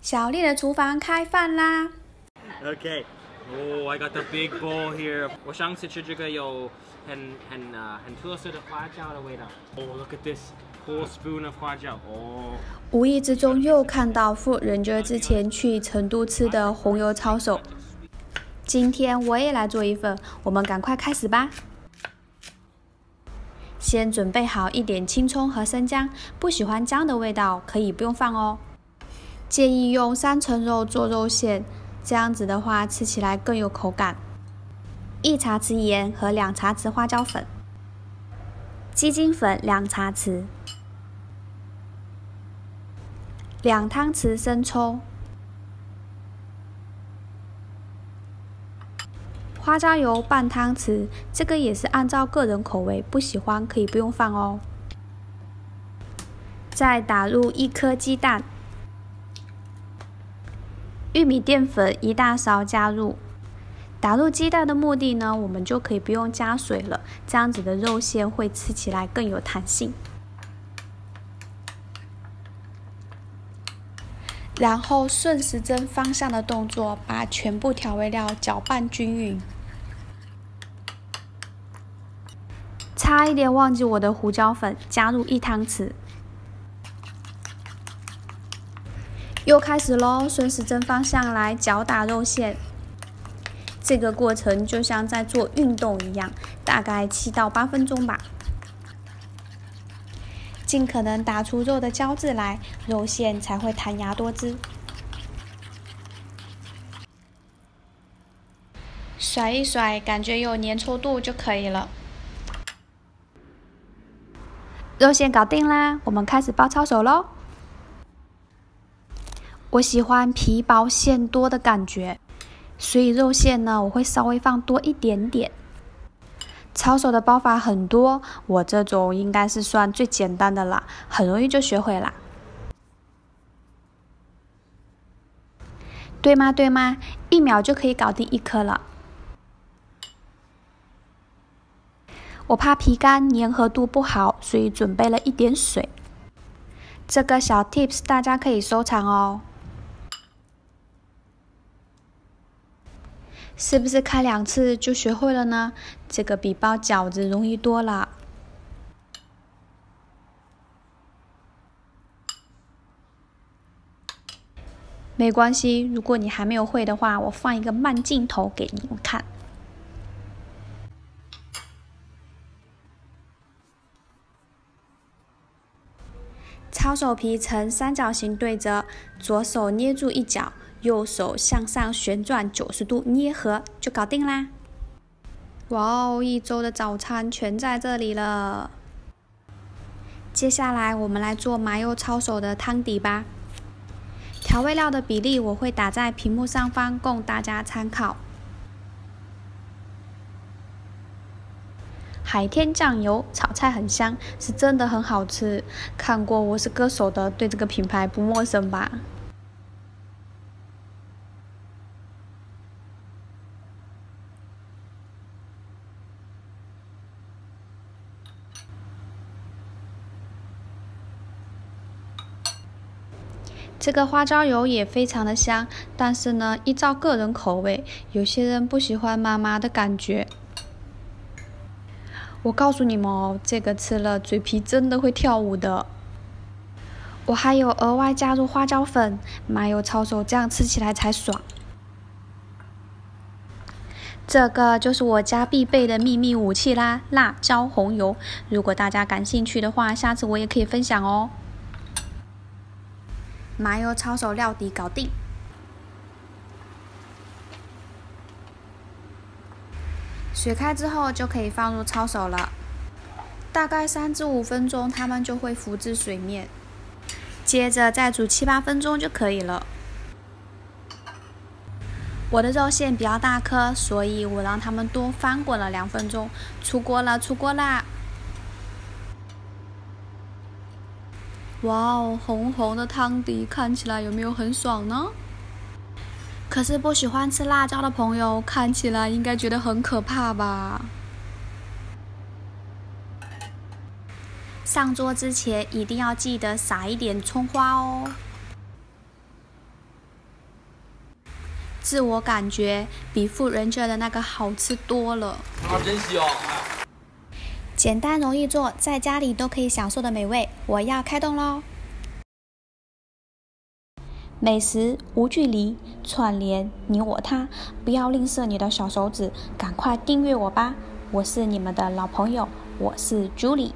小丽的厨房开饭啦！Okay. Oh, I got the big bowl here. 我上次吃这个有很很呃很特色的花椒的味道。Oh, look at this whole spoon of 花椒。哦，无意之中又看到富人觉之前去成都吃的红油抄手，今天我也来做一份，我们赶快开始吧。先准备好一点青葱和生姜，不喜欢姜的味道可以不用放哦。建议用三层肉做肉馅，这样子的话吃起来更有口感。一茶匙盐和两茶匙花椒粉，鸡精粉两茶匙，两汤匙生抽，花椒油半汤匙，这个也是按照个人口味，不喜欢可以不用放哦。再打入一颗鸡蛋。玉米淀粉一大勺加入，打入鸡蛋的目的呢，我们就可以不用加水了，这样子的肉馅会吃起来更有弹性。然后顺时针方向的动作，把全部调味料搅拌均匀。差一点忘记我的胡椒粉，加入一汤匙。又开始喽，顺时针方向来搅打肉馅。这个过程就像在做运动一样，大概七到八分钟吧。尽可能打出肉的胶质来，肉馅才会弹牙多汁。甩一甩，感觉有粘稠度就可以了。肉馅搞定啦，我们开始包抄手喽。我喜欢皮薄馅多的感觉，所以肉馅呢，我会稍微放多一点点。抄手的包法很多，我这种应该是算最简单的啦，很容易就学会啦。对吗？对吗？一秒就可以搞定一颗了。我怕皮干粘合度不好，所以准备了一点水。这个小 tips 大家可以收藏哦。是不是开两次就学会了呢？这个比包饺子容易多了。没关系，如果你还没有会的话，我放一个慢镜头给你们看。抄手皮呈三角形对折，左手捏住一角。右手向上旋转九十度捏合就搞定啦！哇哦，一周的早餐全在这里了。接下来我们来做麻油抄手的汤底吧。调味料的比例我会打在屏幕上方，供大家参考。海天酱油炒菜很香，是真的很好吃。看过《我是歌手》的，对这个品牌不陌生吧？这个花椒油也非常的香，但是呢，依照个人口味，有些人不喜欢麻麻的感觉。我告诉你们哦，这个吃了嘴皮真的会跳舞的。我还有额外加入花椒粉、麻油抄手，这样吃起来才爽。这个就是我家必备的秘密武器啦，辣椒红油。如果大家感兴趣的话，下次我也可以分享哦。麻油抄手料底搞定，水开之后就可以放入抄手了。大概三至五分钟，它们就会浮至水面。接着再煮七八分钟就可以了。我的肉馅比较大颗，所以我让它们多翻滚了两分钟。出锅了，出锅啦！哇哦，红红的汤底看起来有没有很爽呢？可是不喜欢吃辣椒的朋友看起来应该觉得很可怕吧？上桌之前一定要记得撒一点葱花哦。自我感觉比富人家的那个好吃多了。啊，真香！简单容易做，在家里都可以享受的美味，我要开动喽！美食无距离，串联你我他，不要吝啬你的小手指，赶快订阅我吧！我是你们的老朋友，我是朱莉。